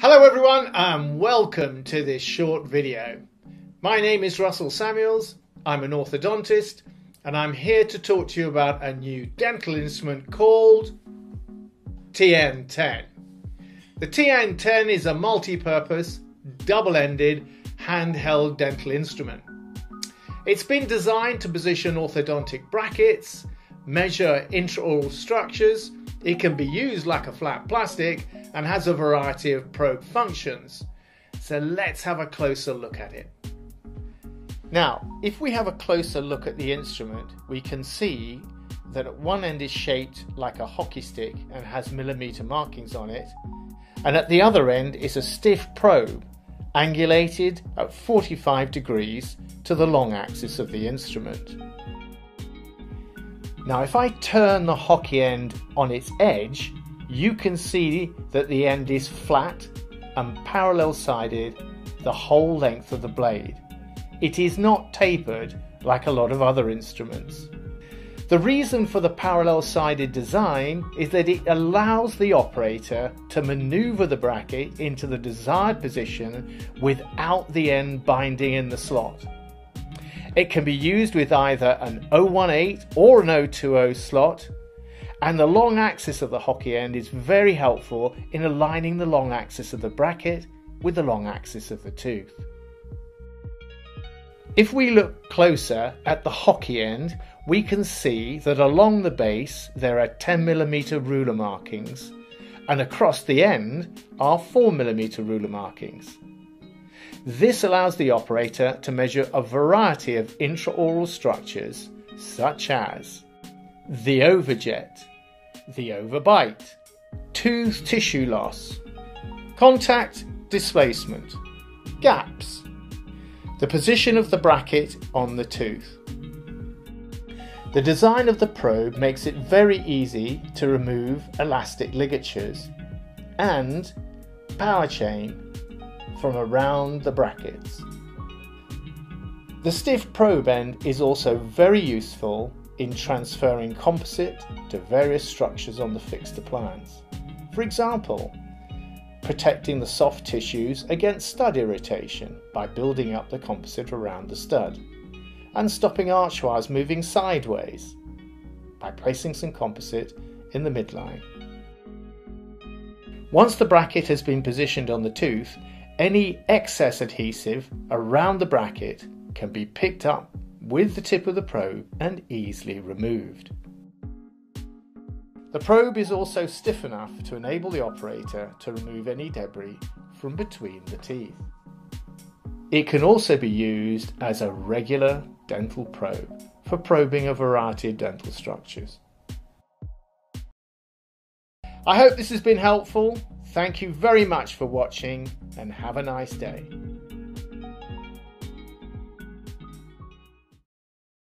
Hello everyone and welcome to this short video. My name is Russell Samuels, I'm an orthodontist and I'm here to talk to you about a new dental instrument called TN10. The TN10 is a multi-purpose, double-ended, handheld dental instrument. It's been designed to position orthodontic brackets, measure intraoral structures, it can be used like a flat plastic and has a variety of probe functions. So let's have a closer look at it. Now, if we have a closer look at the instrument, we can see that at one end is shaped like a hockey stick and has millimeter markings on it, and at the other end is a stiff probe angulated at 45 degrees to the long axis of the instrument. Now if I turn the hockey end on its edge, you can see that the end is flat and parallel sided the whole length of the blade. It is not tapered like a lot of other instruments. The reason for the parallel sided design is that it allows the operator to maneuver the bracket into the desired position without the end binding in the slot. It can be used with either an 018 or an 020 slot, and the long axis of the hockey end is very helpful in aligning the long axis of the bracket with the long axis of the tooth. If we look closer at the hockey end, we can see that along the base there are 10mm ruler markings, and across the end are 4mm ruler markings. This allows the operator to measure a variety of intraoral structures such as the overjet, the overbite, tooth tissue loss, contact displacement, gaps, the position of the bracket on the tooth. The design of the probe makes it very easy to remove elastic ligatures and power chain from around the brackets. The stiff probe end is also very useful in transferring composite to various structures on the fixed appliance. For example, protecting the soft tissues against stud irritation by building up the composite around the stud, and stopping archwires moving sideways by placing some composite in the midline. Once the bracket has been positioned on the tooth, any excess adhesive around the bracket can be picked up with the tip of the probe and easily removed. The probe is also stiff enough to enable the operator to remove any debris from between the teeth. It can also be used as a regular dental probe for probing a variety of dental structures. I hope this has been helpful. Thank you very much for watching and have a nice day.